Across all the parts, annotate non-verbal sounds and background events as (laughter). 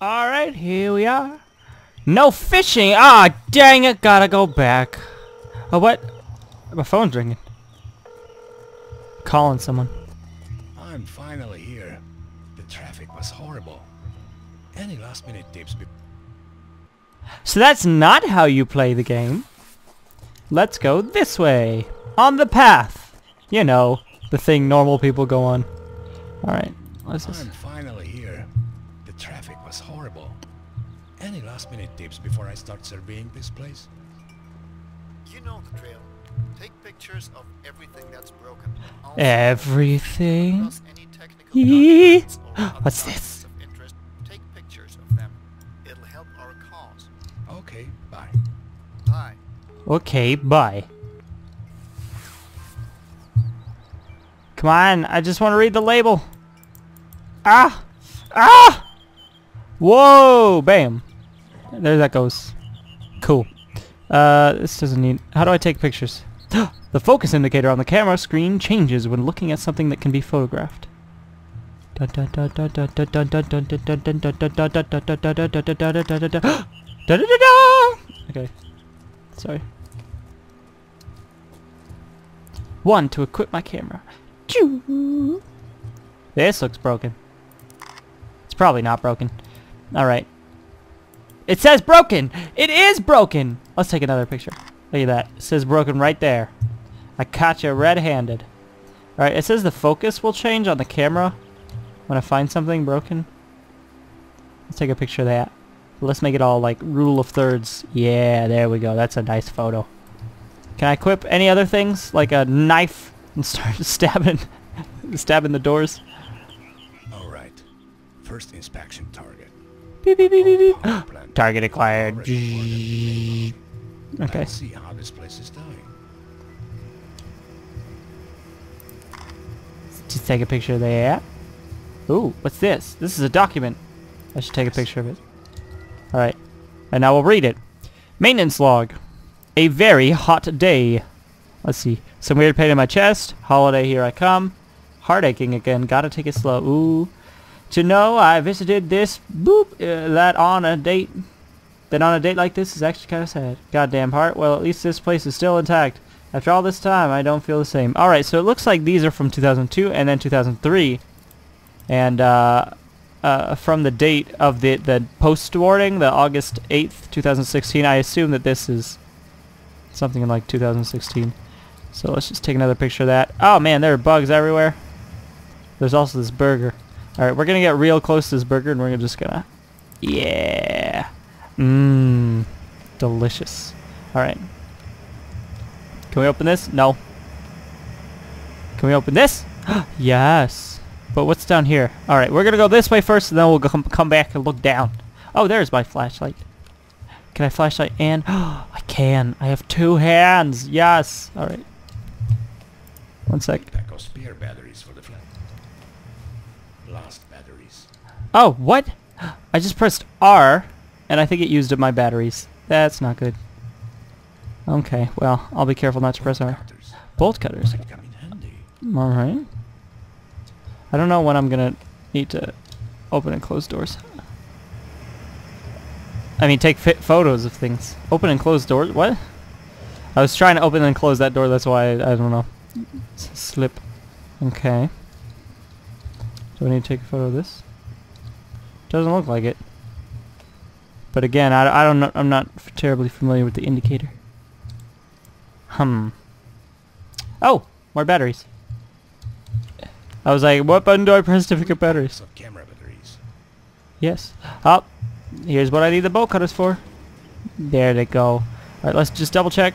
Alright, here we are. No fishing! Ah, dang it, gotta go back. Oh, what? My phone's ringing. Calling someone. I'm finally here. The traffic was horrible. Any last minute tips? So that's not how you play the game. Let's go this way. On the path. You know, the thing normal people go on. Alright, what's this? Any last minute tips before I start surveying this place? You know the drill. Take pictures of everything that's broken. Also, (laughs) Everything. plus any technical Yee. or (laughs) other What's documents this? interest, take pictures of them. It'll help our cause. Okay, bye. Bye. Okay, bye. Come on, I just want to read the label. Ah! Ah! Whoa! Bam. There that goes. Cool. Uh, this doesn't need... How do I take pictures? the focus indicator on the camera screen changes when looking at something that can be photographed. Okay. Sorry. One to equip my camera. This looks broken. It's probably not broken. Alright. It says broken! It is broken! Let's take another picture. Look at that. It says broken right there. I caught you red-handed. Alright, it says the focus will change on the camera when I find something broken. Let's take a picture of that. Let's make it all like rule of thirds. Yeah, there we go. That's a nice photo. Can I equip any other things? Like a knife and start (laughs) stabbing stabbing the doors? Alright. First inspection target. Beep, beep, beep, beep, beep. Target acquired. Okay. Let's see how this place is doing. Just take a picture of that. Ooh, what's this? This is a document. I should take a picture of it. Alright. And now we'll read it. Maintenance log. A very hot day. Let's see. Some weird pain in my chest. Holiday, here I come. Heart aching again. Gotta take it slow. Ooh. To know I visited this, boop, uh, that on a date. That on a date like this is actually kind of sad. Goddamn heart. Well, at least this place is still intact. After all this time, I don't feel the same. Alright, so it looks like these are from 2002 and then 2003. And, uh, uh, from the date of the, the post warning, the August 8th, 2016, I assume that this is something in like 2016. So let's just take another picture of that. Oh man, there are bugs everywhere. There's also this burger. Alright, we're gonna get real close to this burger and we're just gonna... Yeah! Mmm. Delicious. Alright. Can we open this? No. Can we open this? (gasps) yes. But what's down here? Alright, we're gonna go this way first and then we'll come, back and look down. Oh, there's my flashlight. Can I flashlight and... (gasps) I can. I have two hands. Yes. Alright. One sec. Pack of spare batteries for the. Last batteries. Oh, what? I just pressed R and I think it used up my batteries. That's not good. Okay, well, I'll be careful not to press R. Bolt cutters. Might come in handy. Alright. I don't know when I'm gonna need to open and close doors. I mean, take photos of things. Open and close doors? What? I was trying to open and close that door, that's why I, I don't know. S- slip. Okay. Do I need to take a photo of this? Doesn't look like it. But again, I, I don't know, I'm not terribly familiar with the indicator. Hmm. Oh, more batteries. I was like, what button do I press to pick up batteries? Camera batteries. Yes. Oh, here's what I need the bolt cutters for. There they go. Alright, let's just double check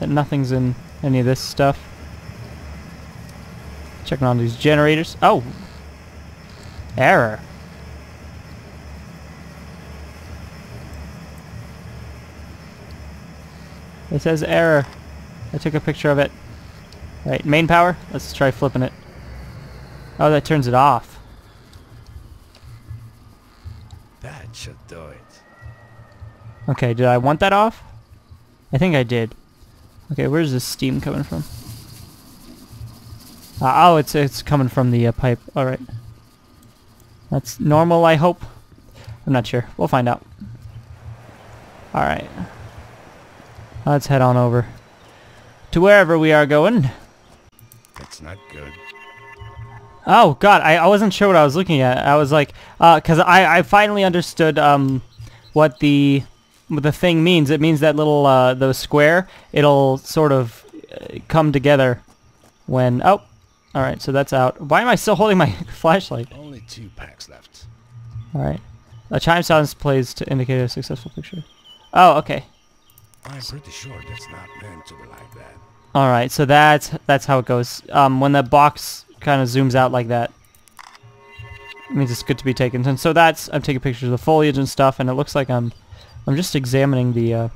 that nothing's in any of this stuff. Checking on these generators. Oh! Error. It says error. I took a picture of it. Right, main power. Let's try flipping it. Oh, that turns it off. That should do it. Okay, did I want that off? I think I did. Okay, where's this steam coming from? Uh, oh, it's it's coming from the uh, pipe. All right. That's normal, I hope. I'm not sure. We'll find out. Alright. Let's head on over to wherever we are going. That's not good. Oh god, I, I wasn't sure what I was looking at. I was like, uh, cause I, I finally understood, um, what the, what the thing means. It means that little, uh, the square, it'll sort of uh, come together when, oh, alright, so that's out. Why am I still holding my (laughs) flashlight? Only two packs left. Alright. A chime sounds plays to indicate a successful picture. Oh, okay. I'm pretty sure that's not meant to be like that. Alright, so that's, that's how it goes. Um, when the box kind of zooms out like that, it means it's good to be taken. And so that's, I'm taking pictures of the foliage and stuff, and it looks like I'm, I'm just examining the, uh,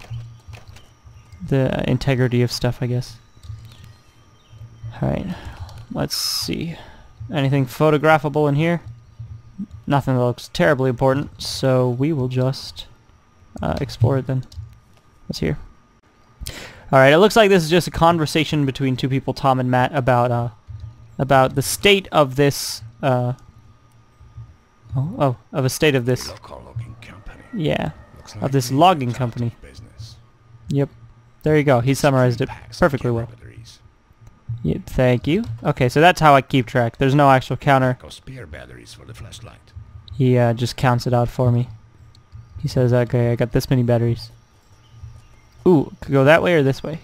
the integrity of stuff, I guess. Alright, let's see. Anything photographable in here? Nothing that looks terribly important, so we will just uh, explore it then. What's here? Alright, it looks like this is just a conversation between two people, Tom and Matt, about uh, about the state of this, uh, oh, oh, of a state of this, Local logging company. yeah, of this logging company. Business. Yep. There you go. He summarized it perfectly well. Thank you. Okay, so that's how I keep track. There's no actual counter. Spare batteries for the flashlight. He uh, just counts it out for me. He says, okay, I got this many batteries. Ooh, could go that way or this way?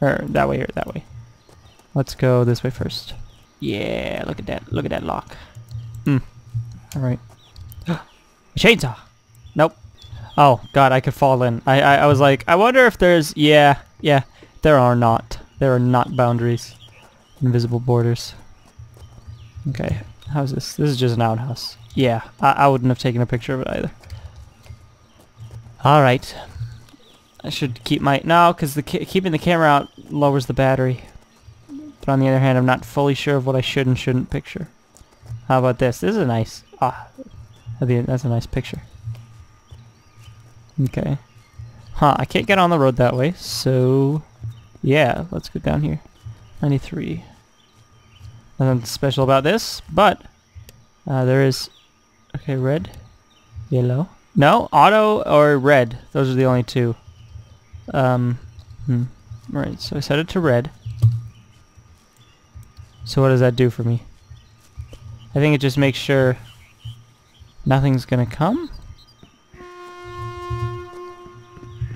Or that way or that way. Let's go this way first. Yeah, look at that. Look at that lock. Hmm. Alright. (gasps) Chainsaw! Nope. Oh, God, I could fall in. I, I, I was like, I wonder if there's... Yeah, yeah. There are not. There are not boundaries. Invisible borders. Okay. How's this? This is just an outhouse. Yeah, I, I wouldn't have taken a picture of it either. Alright. I should keep my... No, because the keeping the camera out lowers the battery. But on the other hand, I'm not fully sure of what I should and shouldn't picture. How about this? This is a nice... Ah, be that's a nice picture. Okay. Huh, I can't get on the road that way, so... Yeah, let's go down here. 93. Nothing special about this, but... Uh, there is... Okay, red. Yellow. No, auto or red. Those are the only two. Um, hmm. Right, so I set it to red. So what does that do for me? I think it just makes sure nothing's gonna come.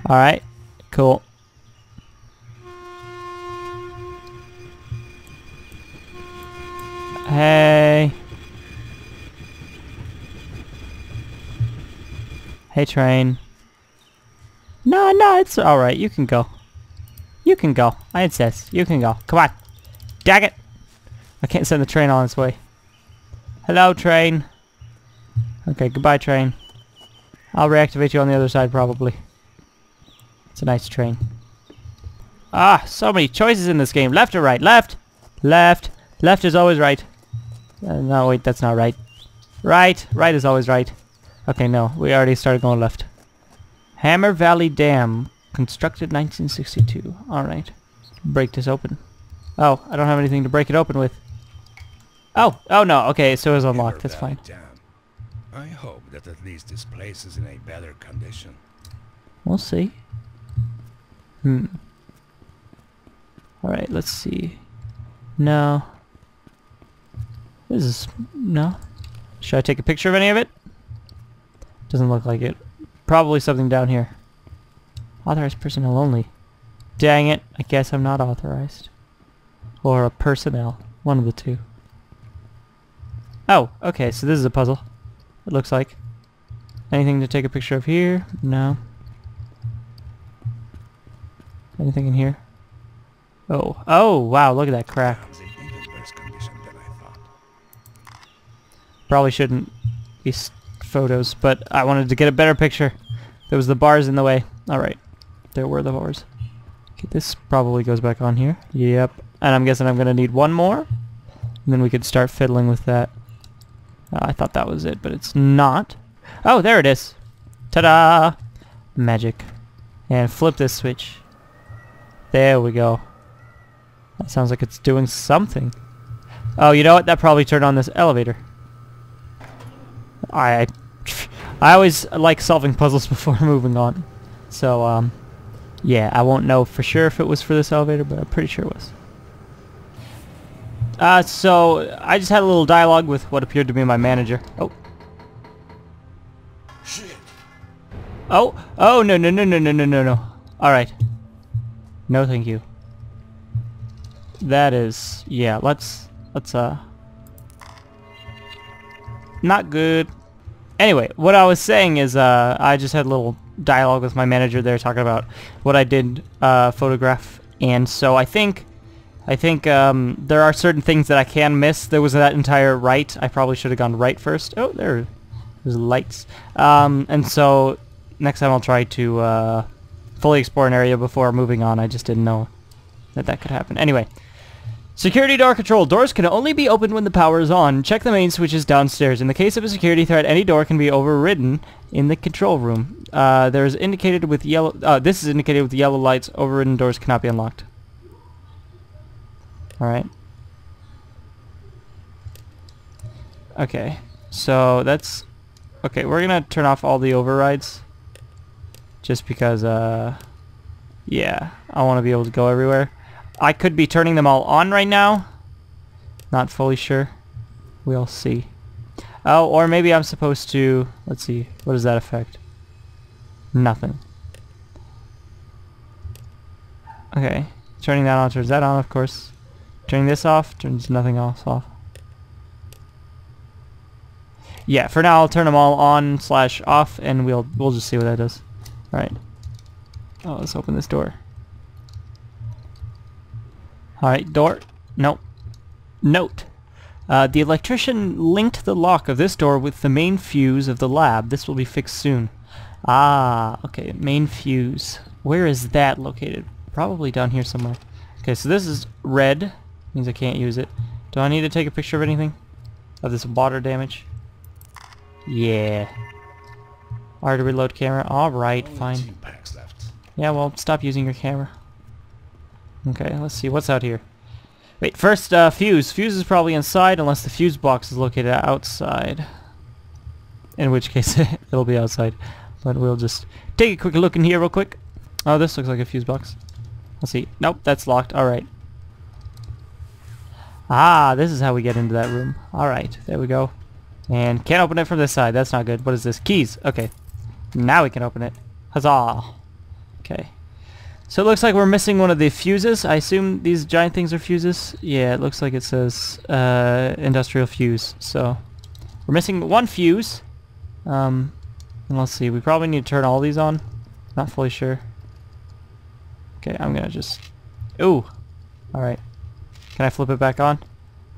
Alright, cool. Hey. Hey, train. No, no, it's alright. You can go. You can go. I insist. You can go. Come on. Dag it. I can't send the train on its way. Hello, train. Okay, goodbye, train. I'll reactivate you on the other side, probably. It's a nice train. Ah, so many choices in this game. Left or right? Left. Left. Left is always right. Uh, no, wait, that's not right. Right. Right is always right. Okay, no. We already started going left. Hammer Valley Dam. Constructed 1962. Alright. Break this open. Oh, I don't have anything to break it open with. Oh, oh no. Okay, so it's unlocked. Hammer That's fine. Dam. I hope that at least this place is in a better condition. We'll see. Hmm. Alright, let's see. No. This is... No. Should I take a picture of any of it? Doesn't look like it. Probably something down here. Authorized personnel only. Dang it. I guess I'm not authorized. Or a personnel. One of the two. Oh, okay, so this is a puzzle. It looks like. Anything to take a picture of here? No. Anything in here? Oh, oh, wow, look at that crack. Probably shouldn't be photos, but I wanted to get a better picture. There was the bars in the way. Alright, there were the bars. Okay, this probably goes back on here. Yep, and I'm guessing I'm going to need one more. And then we could start fiddling with that. Uh, I thought that was it, but it's not. Oh, there it is. Ta-da! Magic. And flip this switch. There we go. That sounds like it's doing something. Oh, you know what? That probably turned on this elevator. I I always like solving puzzles (laughs) before moving on. So, um, yeah, I won't know for sure if it was for this elevator, but I'm pretty sure it was. Uh, so, I just had a little dialogue with what appeared to be my manager. Oh. Shit! Oh, oh, no, no, no, no, no, no, no, no. Alright. No, thank you. That is, yeah, let's, let's, uh... Not good. Anyway, what I was saying is, uh, I just had a little dialogue with my manager there talking about what I did, uh, photograph. And so I think, I think, um, there are certain things that I can miss. There was that entire right. I probably should have gone right first. Oh, there, there's lights. Um, and so next time I'll try to, uh, fully explore an area before moving on. I just didn't know that that could happen. Anyway, security door control. Doors can only be opened when the power is on. Check the main switches downstairs. In the case of a security threat, any door can be overridden in the control room. Uh, there is indicated with yellow. Uh, this is indicated with yellow lights. Overridden doors cannot be unlocked. All right. Okay, so that's okay. We're gonna turn off all the overrides just because uh yeah I want to be able to go everywhere I could be turning them all on right now. Not fully sure. We'll see. Oh or maybe I'm supposed to let's see what does that affect? Nothing. Okay turning that on turns that on of course. Turning this off turns nothing else off. Yeah for now I'll turn them all on slash off and we'll we'll just see what that does. Alright. Oh, let's open this door. Alright, door. Nope. Note. Uh, the electrician linked the lock of this door with the main fuse of the lab. This will be fixed soon. Ah, okay, main fuse. Where is that located? Probably down here somewhere. Okay, so this is red. Means I can't use it. Do I need to take a picture of anything? Of this water damage? Yeah. R to reload camera. Alright, fine. two packs left. Yeah, well, stop using your camera. Okay, let's see. What's out here? Wait, first, uh, fuse. Fuse is probably inside unless the fuse box is located outside. In which case, (laughs) it'll be outside. But we'll just take a quick look in here real quick. Oh, this looks like a fuse box. Let's see. Nope, that's locked. Alright. Ah, this is how we get into that room. Alright, there we go. And can't open it from this side. That's not good. What is this? Keys. Okay. Now we can open it. Huzzah. Okay. So it looks like we're missing one of the fuses. I assume these giant things are fuses. Yeah, it looks like it says uh, industrial fuse. So we're missing one fuse. Um, and let's see. We probably need to turn all these on. Not fully sure. Okay, I'm gonna just. Ooh. All right. Can I flip it back on?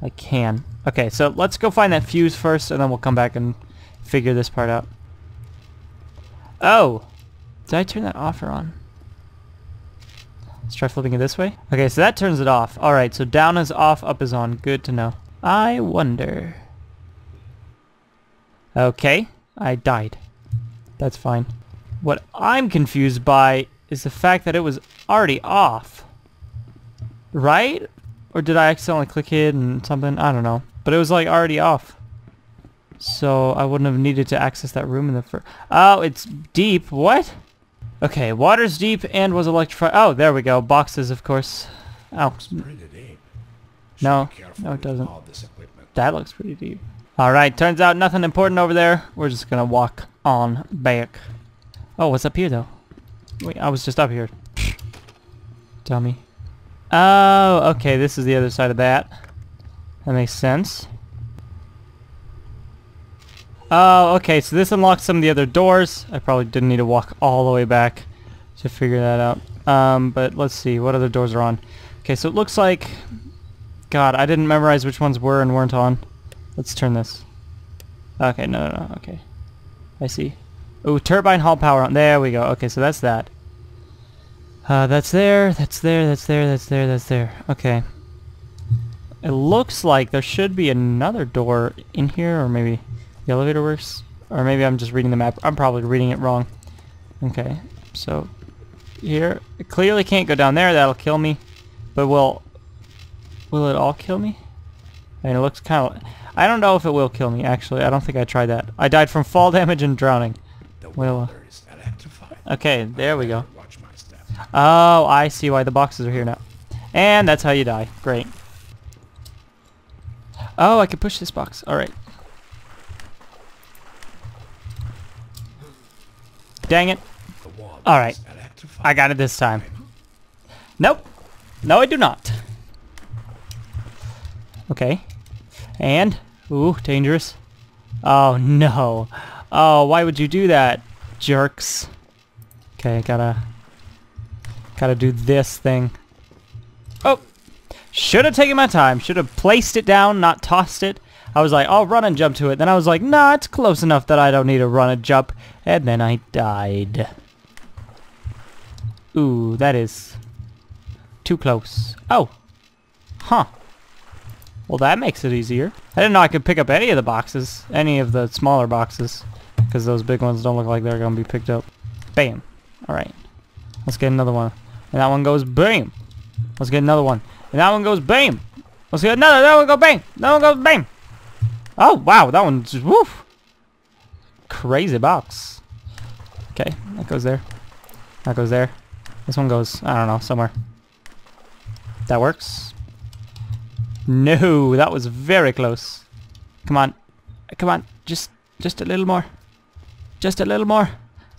I can. Okay, so let's go find that fuse first, and then we'll come back and figure this part out. Oh! Did I turn that off or on? Let's try flipping it this way. Okay, so that turns it off. Alright, so down is off, up is on. Good to know. I wonder... Okay, I died. That's fine. What I'm confused by is the fact that it was already off. Right? Or did I accidentally click it and something? I don't know. But it was like already off. So I wouldn't have needed to access that room in the first... Oh, it's deep. What? Okay, water's deep and was electrified. Oh, there we go. Boxes, of course. Oh, It's pretty deep. Should No, no, it doesn't. All this equipment. that looks pretty deep. Alright, turns out nothing important over there. We're just gonna walk on back. Oh, what's up here, though? Wait, I was just up here. Dummy. Oh, okay, this is the other side of that. That makes sense. Oh, okay, so this unlocks some of the other doors. I probably didn't need to walk all the way back to figure that out. Um, but let's see, what other doors are on? Okay, so it looks like... God, I didn't memorize which ones were and weren't on. Let's turn this. Okay, no, no, no, okay. I see. Ooh, turbine hall power on. There we go. Okay, so that's that. Uh, that's there, that's there, that's there, that's there, that's there. Okay. It looks like there should be another door in here, or maybe the elevator works. Or maybe I'm just reading the map. I'm probably reading it wrong. Okay, so here. It clearly can't go down there. That'll kill me. But will will it all kill me? I mean, it looks kind of... I don't know if it will kill me, actually. I don't think I tried that. I died from fall (laughs) damage and drowning. The Well, uh. Okay, there we go. Watch my step. Oh, I see why the boxes are here now. And that's how you die. Great. Oh, I can push this box. Alright. Dang it. All right. I got it this time. Nope. No, I do not. Okay. And, ooh, dangerous. Oh, no. Oh, why would you do that, jerks? Okay, gotta... Gotta do this thing. Oh! Should have taken my time. Should have placed it down, not tossed it. I was like, I'll run and jump to it. Then I was like, nah, it's close enough that I don't need to run and jump. And then I died. Ooh, that is too close. Oh. Huh. Well, that makes it easier. I didn't know I could pick up any of the boxes. Any of the smaller boxes. Because those big ones don't look like they're going to be picked up. Bam. Alright. Let's get another one. And that one goes bam. Let's get another one. And that one goes bam. Let's get another. That one goes bam. That one goes bam. Oh, wow. That one's woof. Crazy box. Okay. That goes there. That goes there. This one goes, I don't know, somewhere. That works. No, that was very close. Come on. Come on. Just just a little more. Just a little more.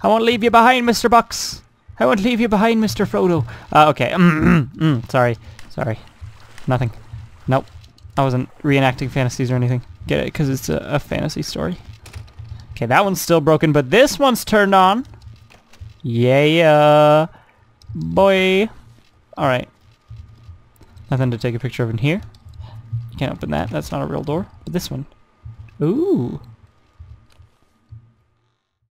I won't leave you behind, Mr. Bucks. I won't leave you behind, Mr. Frodo. Uh, okay. Mm, mm, mm. Sorry. Sorry. Nothing. Nope. I wasn't reenacting fantasies or anything. Get it? Because it's a, a fantasy story. Okay, that one's still broken, but this one's turned on. Yeah. Boy. Alright. Nothing to take a picture of in here. You can't open that. That's not a real door. But this one. Ooh.